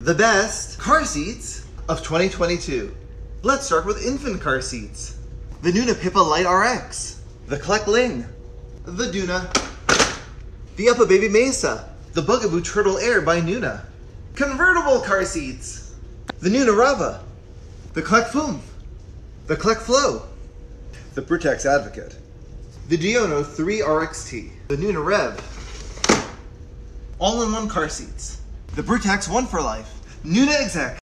The best car seats of 2022. Let's start with infant car seats. The Nuna Pipa Lite RX. The Clek Liing. The Doona. The UPPAbaby Mesa. The Bugaboo Turtle Air by Nuna. Convertible car seats. The Nuna Rava. The Clek Foonf. The Clek Fllo. The Britax Advocate. The Diono 3 RXT. The Nuna Revv. All-in-one car seats. The Britax One for Life. Nuna Exec.